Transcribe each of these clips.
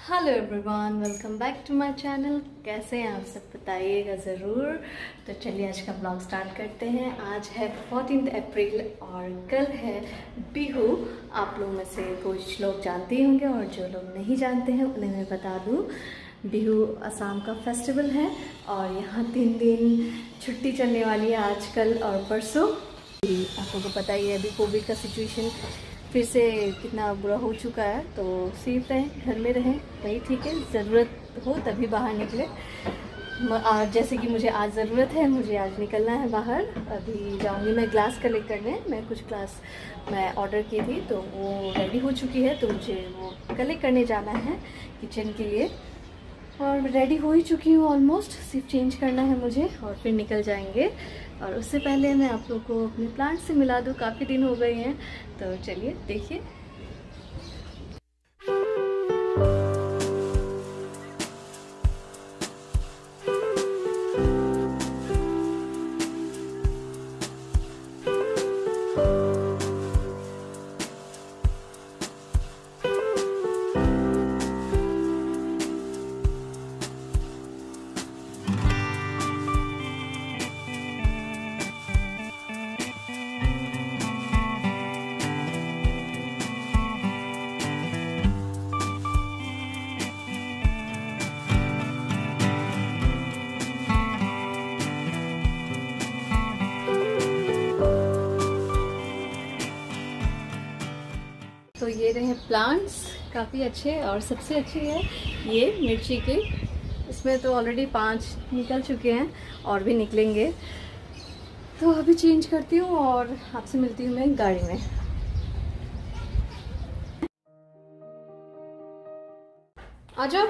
Hello everyone welcome back to my channel कैसे हैं आप सब बताइएगा ज़रूर। तो चलिए आज का ब्लॉग स्टार्ट करते हैं। आज है फोर्टीन अप्रैल और कल है बिहू। आप लोग में से कुछ लोग जानते ही होंगे और जो लोग नहीं जानते हैं, उन्हें मैं बता दूँ। बिहू असम का फेस्टिवल है और यहाँ तीन दिन छुट्टी चलने वाली है आज कल और परसों। आप लोगों को पता ही है अभी कोविड का सिचुएशन फिर से कितना बुरा हो चुका है तो सेफ़ रहें, घर में रहें, वही ठीक है, ज़रूरत हो तभी बाहर निकले। जैसे कि मुझे आज ज़रूरत है, मुझे आज निकलना है बाहर, अभी जाऊँगी मैं ग्लास कलेक्ट करने, मैं कुछ ग्लास मैं ऑर्डर की थी तो वो रेडी हो चुकी है तो मुझे वो कलेक्ट करने जाना है किचन के लिए। और रेडी हो ही चुकी हूँ ऑलमोस्ट सिर्फ़ चेंज करना है मुझे, और फिर निकल जाएँगे। और उससे पहले मैं आप लोग को अपने प्लांट से मिला दूँ। काफ़ी दिन हो गए हैं। तो चलिए, देखिए। ये रहे प्लांट्स काफ़ी अच्छे और सबसे अच्छे है ये मिर्ची के। इसमें तो ऑलरेडी पाँच निकल चुके हैं और भी निकलेंगे। तो अभी चेंज करती हूँ और आपसे मिलती हूँ मैं गाड़ी में। आ जाओ।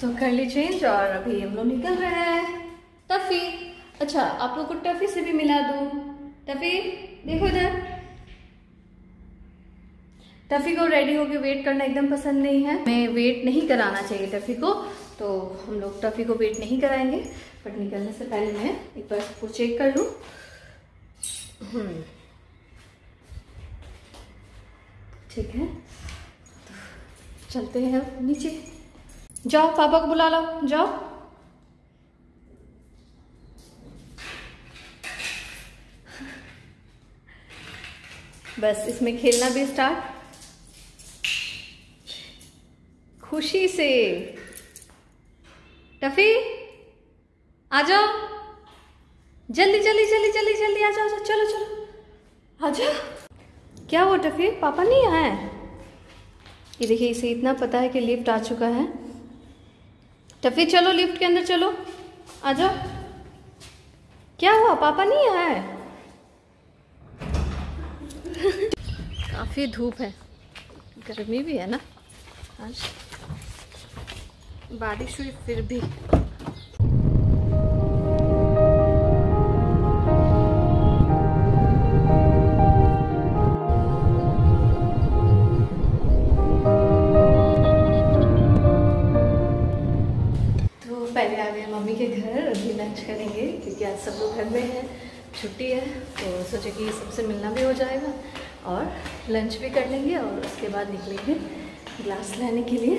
तो कर ली चेंज और अभी हम लोग निकल रहे हैं। टफी अच्छा आप लोग को टफी से भी मिला दूँ। टफी, देखो इधर। टफ़ी को रेडी होके वेट करना एकदम पसंद नहीं है। मैं वेट नहीं कराना चाहिए टफ़ी को तो हम लोग टफ़ी को वेट नहीं कराएँगे। बट निकलने से पहले मैं एक बार सबको चेक कर लूँ। हम्म। ठीक है। तो चलते हैं अब नीचे। जाओ, पापा को बुला लो जाओ। बस इसमें खेलना भी स्टार्ट खुशी से। टफी, आ जाओ। जल्दी जल्दी जल्दी जल्दी जल्दी आ जाओ चलो चलो। आ जाओ। क्या हुआ टफी? पापा नहीं आए? ये देखिए, इसे इतना पता है कि लिफ्ट आ चुका है। टफी, चलो, लिफ्ट के अंदर चलो। आ जाओ। क्या हुआ? पापा नहीं आए? काफ़ी धूप है। गर्मी भी है ना आज। बारिश हुई फिर भी। तो पहले आ गए मम्मी के घर, अभी लंच करेंगे, क्योंकि आज सब लोग घर में हैं, छुट्टी है तो सोचे कि सबसे मिलना भी हो जाएगा, और लंच भी कर लेंगे और उसके बाद निकलेंगे ग्लास लेने के लिए।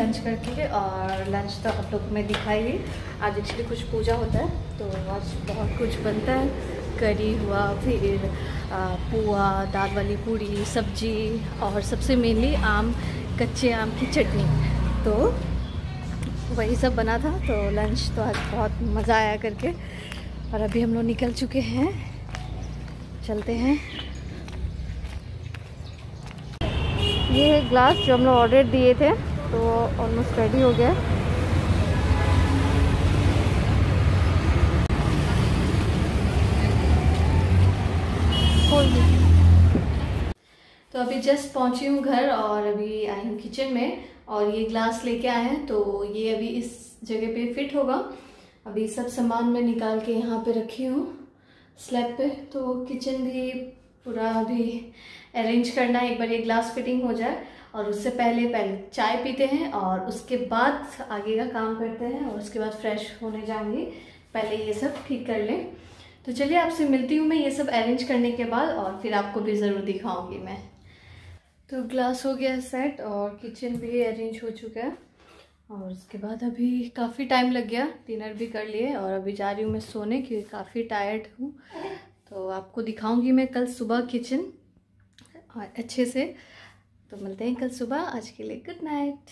लंच करके और लंच तो आप लोग में दिखाई दी आज एक्चुअली कुछ पूजा होता है तो आज बहुत कुछ बनता है। करी हुआ, फिर पुआ, दाल वाली पूड़ी, सब्ज़ी और सबसे मेनली आम, कच्चे आम की चटनी। तो वही सब बना था तो लंच तो आज बहुत मज़ा आया करके। और अभी हम लोग निकल चुके हैं। चलते हैं। ये है ग्लास जो हम लोग ऑर्डर दिए थे तो ऑलमोस्ट रेडी हो गया। तो अभी जस्ट पहुँची हूँ घर और अभी आई हूँ किचन में और ये ग्लास लेके आए हैं तो ये अभी इस जगह पे फिट होगा। अभी सब सामान मैं निकाल के यहाँ पे रखी हूँ स्लैब पे। तो किचन भी पूरा अभी अरेंज करना है, एक बार ये ग्लास फिटिंग हो जाए। और उससे पहले पहले चाय पीते हैं और उसके बाद आगे का काम करते हैं और उसके बाद फ्रेश होने जाएँगे। पहले ये सब ठीक कर लें। तो चलिए आपसे मिलती हूँ मैं ये सब अरेंज करने के बाद और फिर आपको भी ज़रूर दिखाऊँगी मैं। तो ग्लास हो गया सेट और किचन भी अरेंज हो चुका है। और उसके बाद अभी काफ़ी टाइम लग गया डिनर भी कर लिए और अभी जा रही हूँ मैं सोने क्योंकि काफ़ी टायर्ड हूँ। तो आपको दिखाऊँगी मैं कल सुबह किचन अच्छे से। तो मिलते हैं कल सुबह। आज के लिए good night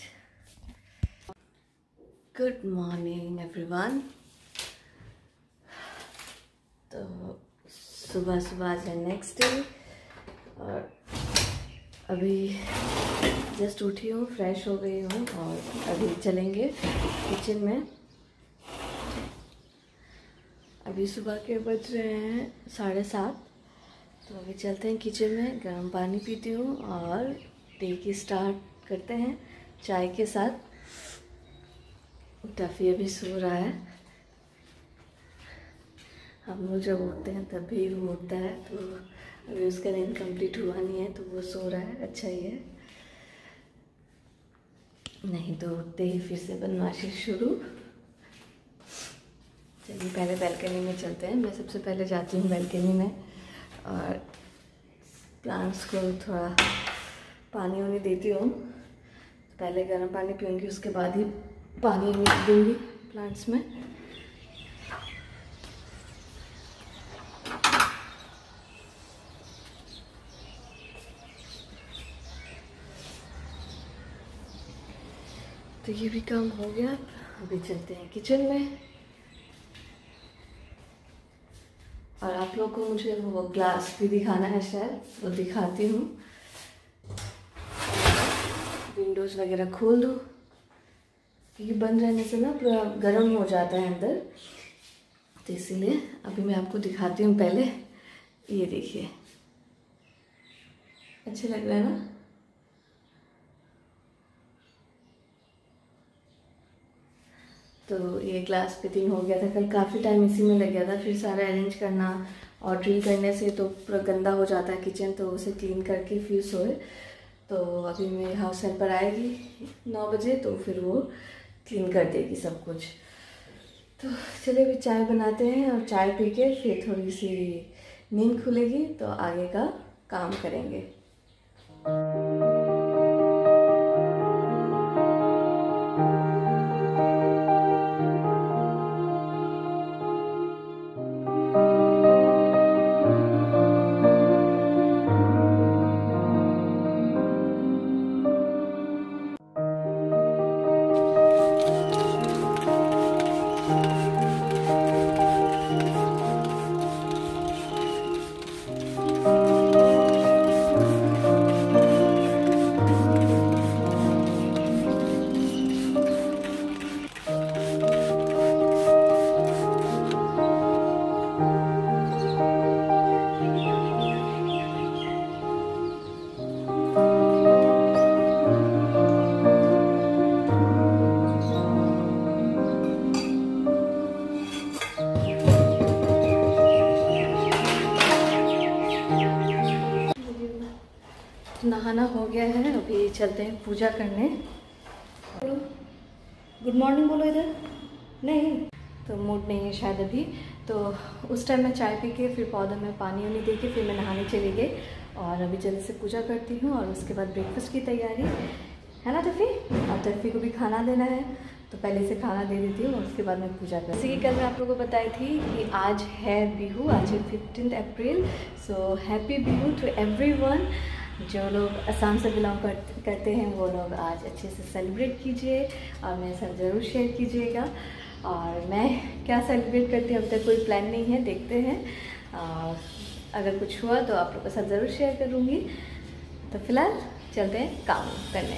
good morning everyone तो सुबह सुबह आज है नेक्स्ट डे और अभी जस्ट उठी हूँ फ्रेश हो गई हूँ और अभी चलेंगे किचन में। अभी सुबह के बज रहे हैं साढ़े सात। तो अभी चलते हैं किचन में, गर्म पानी पीती हूँ और टी की स्टार्ट करते हैं, चाय के साथ। टफ़ी अभी सो रहा है। हम लोग जब उठते हैं तब भी वो उठता है तो अभी उसका दिन कंप्लीट हुआ नहीं है तो वो सो रहा है अच्छा ही है। नहीं तो उठते ही फिर से बनवाशी शुरू। चलिए, पहले बैल्कनी में चलते हैं। मैं सबसे पहले जाती हूँ बैल्कनी में, और प्लांट्स को थोड़ा पानी वानी देती हूँ। पहले गर्म पानी पीऊँगी, उसके बाद ही पानी दूँगी प्लांट्स में। तो ये भी काम हो गया। अभी चलते हैं किचन में। और आप लोग को मुझे वो ग्लास भी दिखाना है शायद, वो दिखाती हूँ। विंडोज़ वगैरह खोल दो। क्योंकि बंद रहने से ना पूरा गर्म हो जाता है अंदर। तो इसीलिए अभी मैं आपको दिखाती हूँ पहले। ये देखिए। अच्छे लग रहा है ना? तो ये ग्लास फिटिंग हो गया था। कल काफ़ी टाइम इसी में लग गया था। फिर सारा अरेंज करना और ड्रिल करने से तो पूरा गंदा हो जाता है किचन तो उसे क्लीन करके फिर सोए। तो अभी मेरी हाउस पर आएगी नौ बजे तो फिर वो क्लीन कर देगी सब कुछ। तो चलिए अभी चाय बनाते हैं और चाय पी के फिर थोड़ी सी नींद खुलेगी तो आगे का काम करेंगे। नहाना हो गया है, अभी चलते हैं पूजा करने। गुड मॉर्निंग बोलो इधर। नहीं तो मूड नहीं है शायद अभी। तो उस टाइम मैं चाय पी के, फिर पौधे में पानी वानी दे के, फिर मैं नहाने चली गई और अभी जल्दी से पूजा करती हूँ और उसके बाद ब्रेकफास्ट की तैयारी। है ना तफ़ी और तफ़ी को भी खाना देना है तो पहले से खाना दे देती हूँ और उसके बाद मैं पूजा कर जैसे कि कल मैं आप लोगों को बताई थी कि आज है बिहू, आज है fifteen April so happy Bihu to every जो लोग असम से बिलोंग कर, करते हैं वो लोग आज अच्छे से सेलिब्रेट कीजिए और मेरे साथ ज़रूर शेयर कीजिएगा। और मैं क्या सेलिब्रेट करती हूँ अब तक कोई प्लान नहीं है देखते हैं। और अगर कुछ हुआ तो आप लोगों के साथ ज़रूर शेयर करूँगी। तो फ़िलहाल चलते हैं काम करने।